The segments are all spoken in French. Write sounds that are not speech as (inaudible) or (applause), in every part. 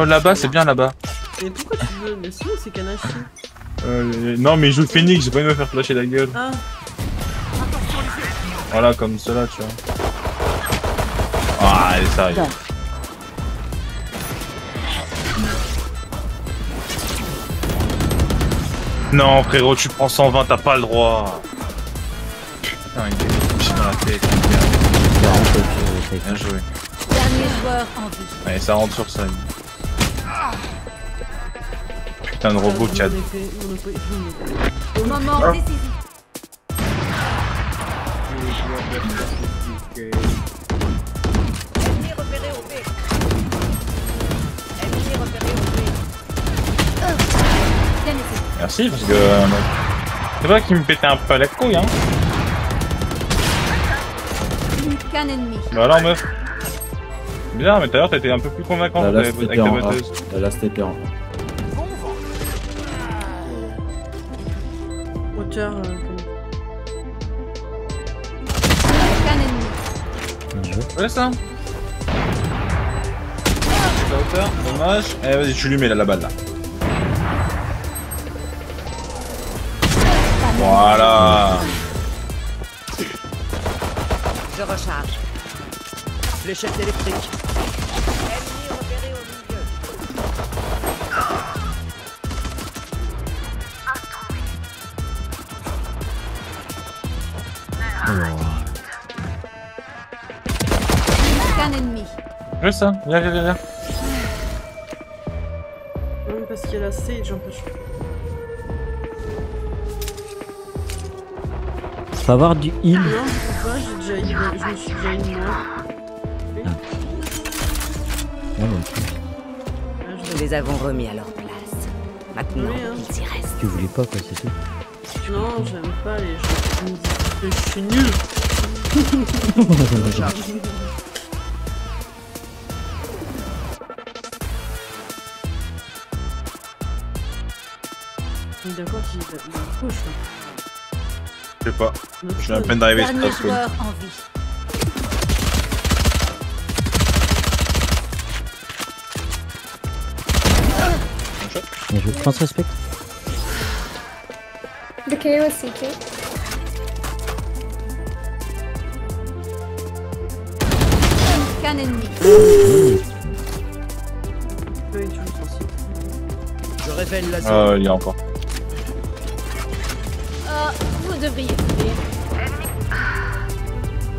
Oh, là-bas, c'est bien là-bas. Mais pourquoi tu veux Mais sinon, c'est Kanashi. Euh, non, mais il joue Phoenix, j'ai pas envie de me faire flasher la gueule. Ah, Voilà, comme cela, tu vois. Ah, allez, ça arrive. Non, frérot, tu prends 120, t'as pas le droit. Putain, il est touché dans la tête. Bien joué. Dernier joueur en vie. Allez, ça rentre sur ça. Putain de robot qui a... moment Ah. Merci, parce que... euh, C'est vrai qu'il me pétait un peu la couille, hein. Bah alors, meuf. Bizarre, mais tout à l'heure, t'étais un peu plus convaincant là, avec ta batteuse. Là, là, c'était en. Hauteur. euh. Bien joué. Ouais, ça. La hauteur, dommage. Eh, vas-y, tu lui mets là, la balle, là. Voilà. Je recharge. Fléchette électrique. Qu'un ennemi. Ouais, ça. Viens, viens, viens, viens. Non, parce qu'il y a la C et j'empêche. Faut avoir du heal. Non, je sais pas, j'ai déjà eu. Je me suis déjà eu moi. Ouais, mais Ah, je Nous les avons remis à leur place. Maintenant, Oui, hein. ils y restent. tu voulais pas, quoi, c'est tout. Non, j'aime pas les gens qui me disent je suis nul. D'accord est gauche. là. Je sais pas. Viens à peine d'arriver en vie. Bien joué. France respect. The KO Qu'un ennemi. Je révèle la zone. Ah, il y a encore. Oh, vous devriez fuir.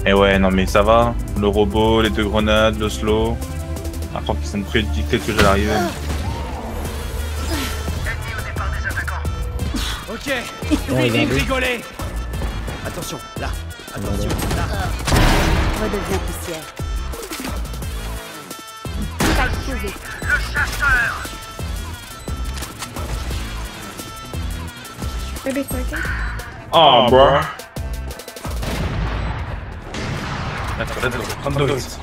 Eh ouais, non mais ça va. Le robot, les deux grenades, le slow. Ah, crois qu'ils sont prédictés que j'allais arriver. Ok. Vu. rigoler. Attention, là. Attention, là. Redeviens poussière. Spike posé. Maybe flanking. Oh, bro. Let's go, let's go. Come do it.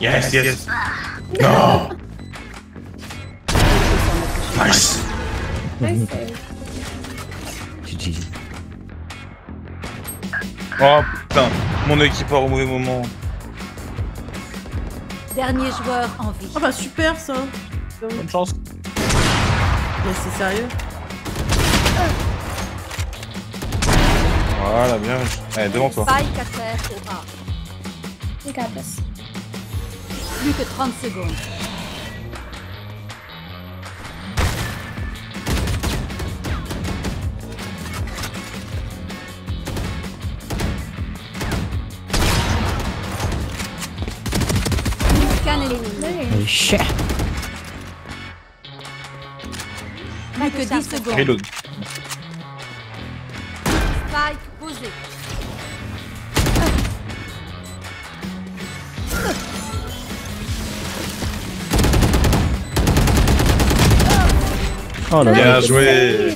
Yes, yes. No. Nice. (laughs) Nice. GG. Oh putain, mon équipeur au mauvais moment. Dernier joueur en vie. Ah bah super ça. Bonne chance. Mais c'est sérieux Voilà, bien. Allez, devant toi. Spike à terre au A. Plus que 30 secondes. Plus que 10 secondes. Reload. Spike posé. Oh là Bien joué.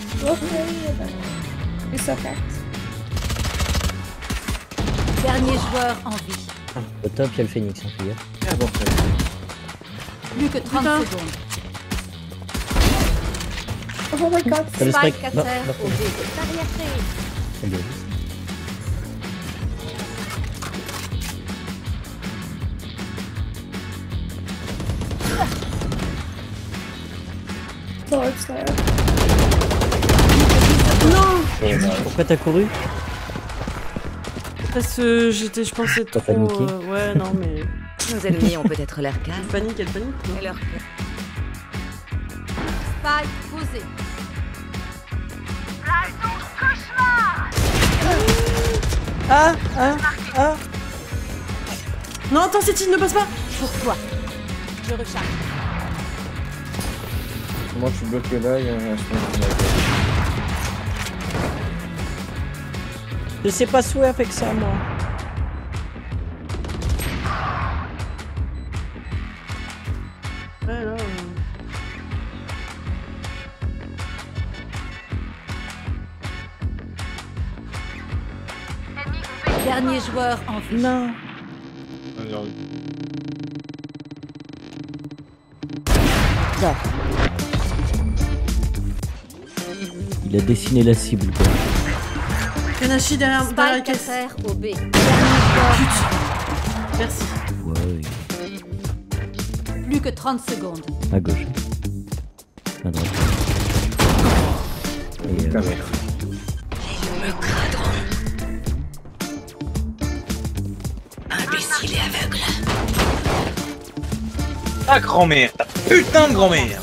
Dernier joueur en vie. Au top, il y a le phoenix, hein. Plus que 30 Putain. secondes. Oh my god. T'as le Spike Non, terre non, au B. Barrière créée. elle est où torch there. Pourquoi t'as couru Parce que j'étais, je pensais trop. euh, ouais, non, mais. Nos ennemis ont peut-être l'air Elle calmes. panique, elle panique. non mais leur Spike posé. Ah Ah Ah Non, attends, c'est ne passe pas Pour toi. Je recharge. Moi, je suis bloqué là, il y a un instant. Je sais pas jouer avec ça, moi. Dernier joueur en vie. Non. Il a dessiné la cible, quoi. Kanashi derrière, derrière la caisse. au B. Merci. Ouais, Plus que 30 secondes. à gauche. À droite. Et, euh, Ta grand-mère, ta putain de grand-mère